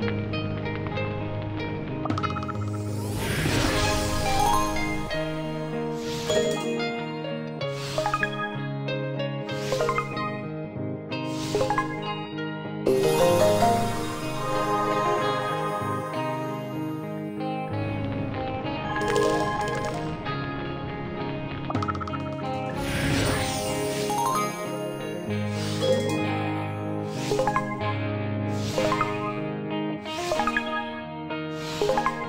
you you.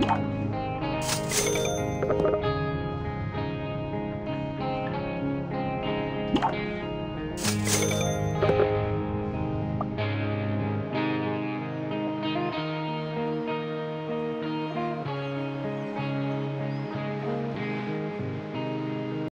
you